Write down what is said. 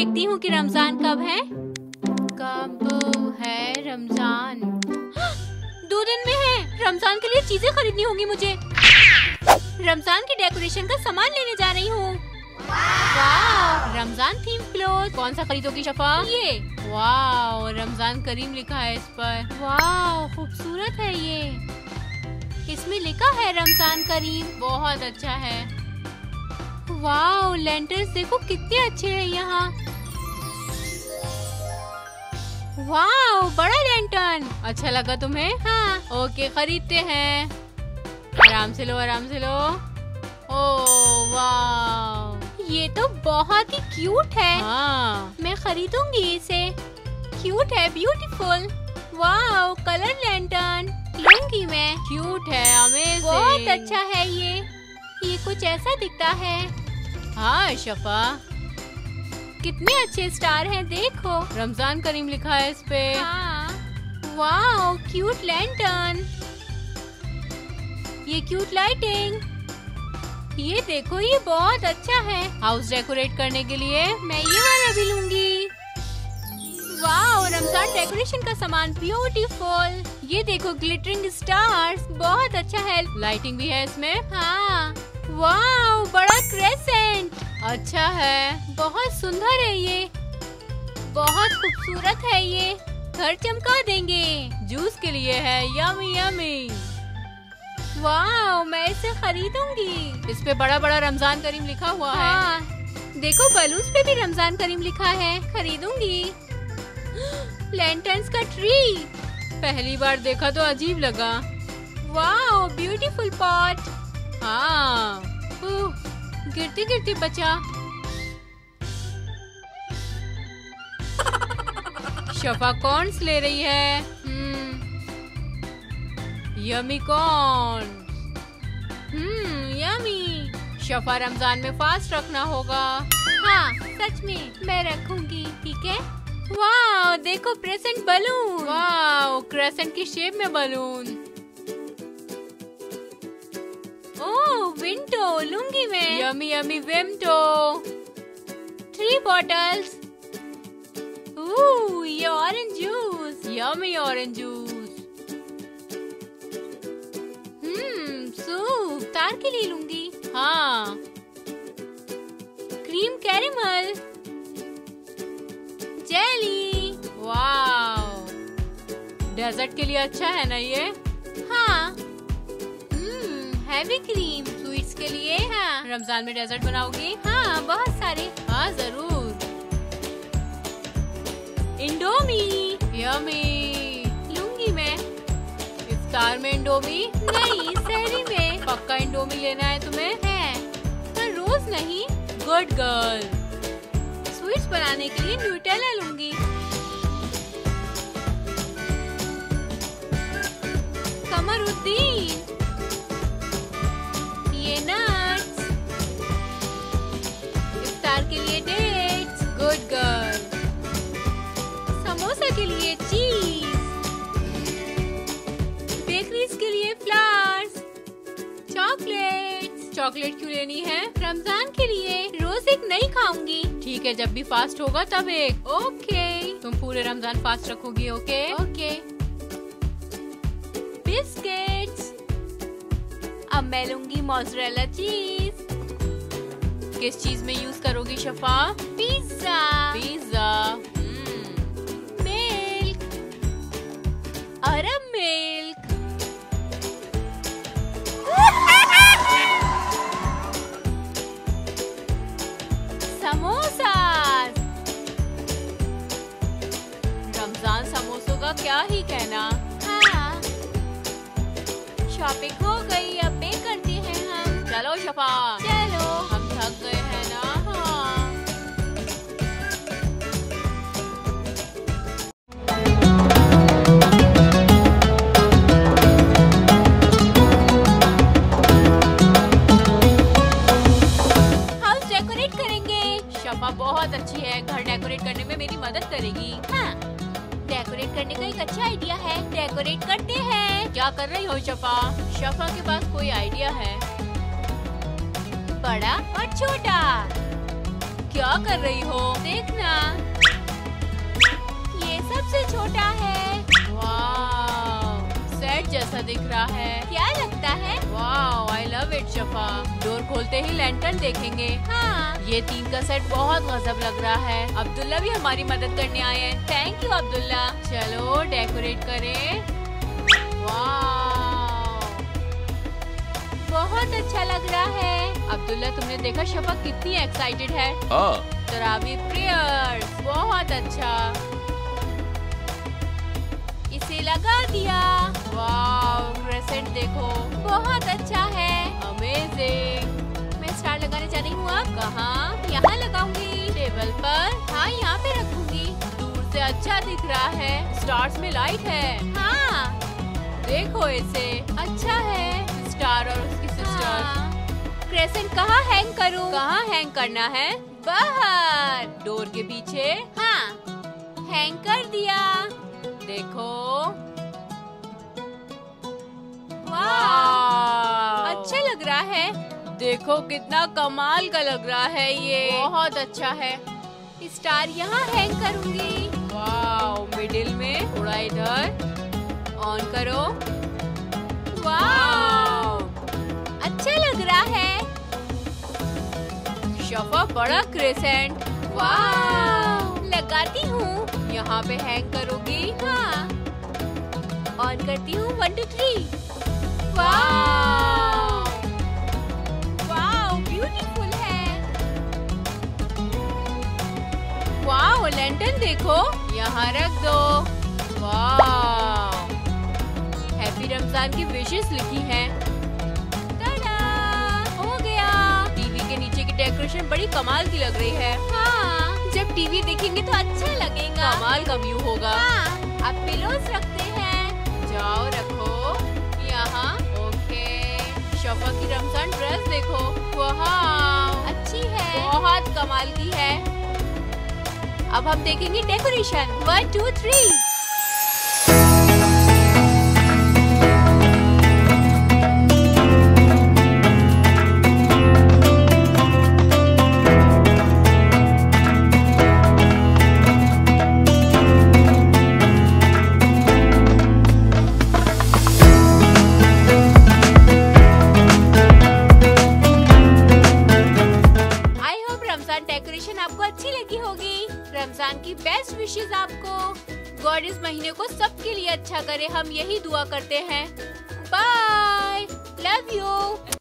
देखती हूँ कि रमज़ान कब है। कब है रमज़ान। दो दिन में है। रमज़ान के लिए चीज़ें खरीदनी होंगी मुझे। रमज़ान की डेकोरेशन का सामान लेने जा रही हूँ। रमज़ान थीम क्लोथ कौन सा खरीदोगी शफा? ये। वाह रमज़ान करीम लिखा है इस पर। वाह खूबसूरत है ये। इसमें लिखा है रमज़ान करीम। बहुत अच्छा है। वाह लेंटर्स देखो कितने अच्छे हैं यहाँ। वाह बड़ा लैंटर्न अच्छा लगा तुम्हें? हाँ। ओके खरीदते हैं। आराम से लो आराम से लो। ओ वाह ये तो बहुत ही क्यूट है। हाँ। मैं खरीदूँगी इसे। क्यूट है ब्यूटीफुल वाह कलर लैंटर्न लूँगी मैं। क्यूट है अमेजिंग बहुत अच्छा है ये। ये कुछ ऐसा दिखता है। हाँ शफा। कितने अच्छे स्टार हैं देखो। रमज़ान करीम लिखा है इस पे। हाँ। वाओ क्यूट लैंटर्न ये क्यूट लाइटिंग ये देखो ये बहुत अच्छा है। हाउस डेकोरेट करने के लिए। मैं ये वाला भी लूँगी। वाओ रमज़ान डेकोरेशन का सामान ब्यूटीफुल ये देखो ग्लिटरिंग स्टार्स बहुत अच्छा है। लाइटिंग भी है इसमें। हाँ। वाओ बड़ा क्रेसेंट अच्छा है बहुत सुंदर है ये। बहुत खूबसूरत है ये। घर चमका देंगे। जूस के लिए है यमी यमी वाह मैं इसे खरीदूँगी। इस पे बड़ा बड़ा रमज़ान करीम लिखा हुआ हाँ, है देखो बलून्स पे भी रमज़ान करीम लिखा है खरीदूँगी। लैंटर्न्स का ट्री पहली बार देखा तो अजीब लगा। वाह ब्यूटीफुल पॉट हाँ। गिरती गिरती बचा। शफा कॉर्न्स ले रही है। Yummy corn hmm yummy. Shafa Ramzan में फास्ट रखना होगा। हाँ सच में, मैं रखूँगी, ठीक है? वाह देखो प्रेजेंट बलून। वाह क्रेसेंट की शेप में बलून। ओह विंटो लूँगी मैं। Yummy yummy Vimto. Three bottles ये orange juice yummy orange juice hmm soup तार के लिए लूँगी। हाँ। Cream caramel jelly wow dessert के लिए अच्छा है ना ये? हाँ। हैवी क्रीम स्वीट्स के लिए हाँ। रमज़ान में डेजर्ट बनाओगी? हाँ बहुत सारे। हाँ ज़रूर। इंडोमी। यमी लूँगी मैं। इफ्तार में इंडोमी? नहीं सहरी में। पक्का इंडोमी लेना है तुम्हें? है। पर रोज नहीं। Good girl. स्वीट्स बनाने के लिए न्यूटेला बेकरीज के लिए फ्लावर्स चॉकलेट्स चॉकलेट क्यों लेनी है? रमज़ान के लिए रोज एक नहीं खाऊँगी। ठीक है जब भी फास्ट होगा तब एक। ओके तुम पूरे रमज़ान फास्ट रखोगी ओके ओके बिस्किट्स अब मैं लूँगी मोजरेला चीज़ किस चीज़ में यूज़ करोगी शफा? पिज्जा पिज्जा शॉपिंग हो गई अब पे करते हैं हम। चलो शफा कर रही हो शफा? शफा के पास कोई आइडिया है? बड़ा और छोटा। क्या कर रही हो? देखना। ये सबसे छोटा है। सेट जैसा दिख रहा है। क्या लगता है? वाह I love it Shafa. Door खोलते ही लैंटर्न देखेंगे। हाँ ये तीन का सेट बहुत गजब लग रहा है। अब्दुल्ला भी हमारी मदद करने आए हैं। Thank you Abdullah. चलो डेकोरेट करें। वाह बहुत अच्छा लग रहा है। अब्दुल्ला तुमने देखा शफा कितनी एक्साइटेड है? हाँ। तरावी प्रेयर्स बहुत अच्छा। इसे लगा दिया। वाव क्रेसेंट देखो। बहुत अच्छा है। अमेजिंग मैं स्टार लगाने जा रही हूँ अब। कहाँ? यहाँ लगाऊँगी। टेबल पर। हाँ यहाँ पे रखूँगी। दूर से अच्छा दिख रहा है। स्टार्स में लाइट है। हाँ। देखो इसे। अच्छा है। क्रेसेंट कहाँ हैंग करूँ? कहाँ हैंग करना है? बाहर। डोर के पीछे? हाँ। हैंग कर दिया। देखो। वाह अच्छा लग रहा है। देखो कितना कमाल का लग रहा है ये। बहुत अच्छा है। स्टार यहाँ हैंग करूँगी। वाह मिडिल में थोड़ा इधर। ऑन करो। वाह शफा बड़ा क्रेसेंट वाह लगाती हूँ। यहाँ पे हैंग करोगी। हाँ। ऑन करती हूँ वन टू थ्री ब्यूटीफुल है। वाह लैंटर्न देखो। यहाँ रख दो। वाह हैप्पी रमज़ान की विशेष लिखी हैं। डेकोरेशन बड़ी कमाल की लग रही है। हाँ जब टीवी देखेंगे तो अच्छा लगेगा। कमाल का व्यू होगा। हाँ, अब पिलोस रखते हैं। जाओ रखो। यहाँ ओके। शफा की रमज़ान ड्रेस देखो। वाह! अच्छी है। बहुत कमाल की है। अब हम देखेंगे decoration one two three best विशेष आपको गॉड इस महीने को सबके लिए अच्छा करे। हम यही दुआ करते हैं। बाय। Love you.